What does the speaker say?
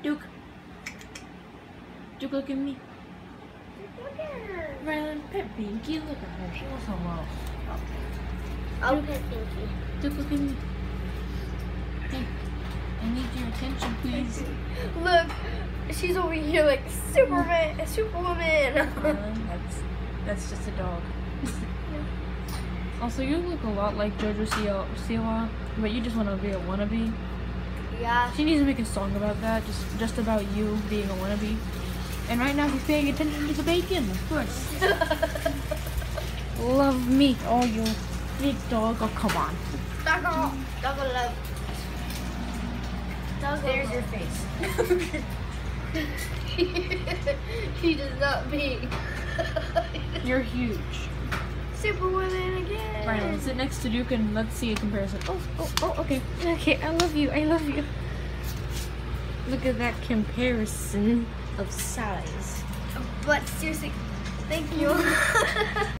Duke. Duke, look at me. Look at her. Rylan, pet Binky, look at her. She was so well. I'll pet Pinky. Duke, look at me. Hey, I need your attention, please. Look, she's over here like Superman, Superwoman. Rylan, that's, that's just a dog. also, you look a lot like JoJo Siwa, Siwa, but you just want to be a wannabe. Yeah. She needs to make a song about that, just just about you being a wannabe. And right now he's paying attention to the bacon, of course. Love me, oh you big dog. Oh come on. Doggo, doggo love. Doggo There's your face. he does not be. You're huge. Superwoman again. Right, let's sit next to Duke and let's see a comparison. Oh, oh, oh, okay. Okay, I love you. I love you. Look at that comparison of size. But seriously, thank you.